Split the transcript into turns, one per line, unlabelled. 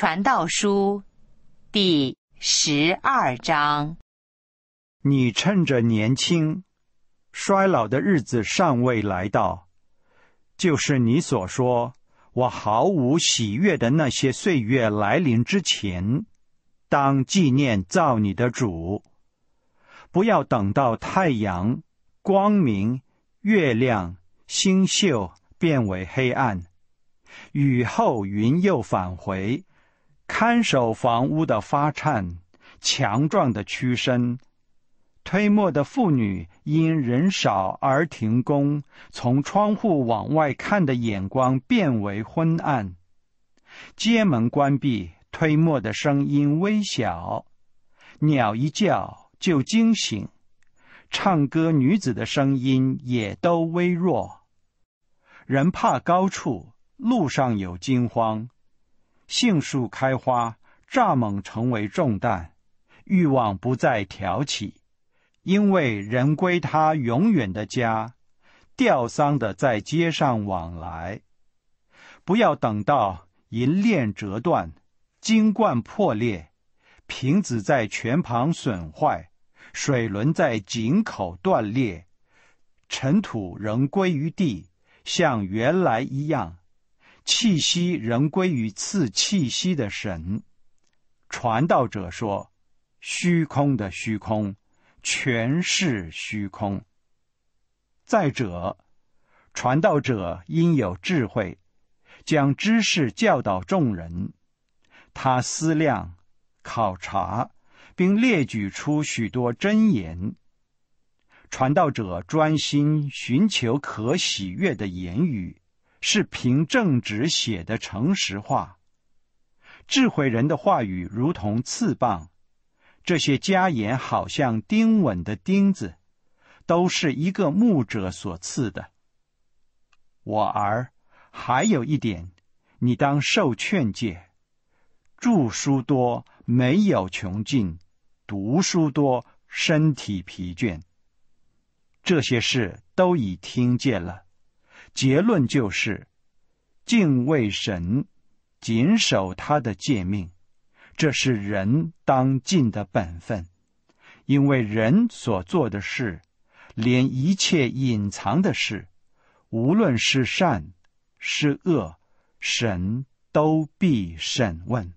传道书第十二章。
你趁着年轻，衰老的日子尚未来到，就是你所说我毫无喜悦的那些岁月来临之前，当纪念造你的主。不要等到太阳光明、月亮、星宿变为黑暗，雨后云又返回。看守房屋的发颤，强壮的屈身，推磨的妇女因人少而停工，从窗户往外看的眼光变为昏暗。街门关闭，推磨的声音微小，鸟一叫就惊醒，唱歌女子的声音也都微弱。人怕高处，路上有惊慌。杏树开花，蚱蜢成为重担，欲望不再挑起，因为人归他永远的家，吊丧的在街上往来。不要等到银链折断，金冠破裂，瓶子在泉旁损坏，水轮在井口断裂，尘土仍归于地，像原来一样。气息仍归于赐气息的神。传道者说：“虚空的虚空，全是虚空。”再者，传道者应有智慧，将知识教导众人。他思量、考察，并列举出许多真言。传道者专心寻求可喜悦的言语。是凭正直写的诚实话。智慧人的话语如同刺棒，这些家言好像钉稳的钉子，都是一个牧者所赐的。我儿，还有一点，你当受劝诫：著书多没有穷尽，读书多身体疲倦。这些事都已听见了。结论就是，敬畏神，谨守他的诫命，这是人当尽的本分。因为人所做的事，连一切隐藏的事，无论是善是恶，神都必审问。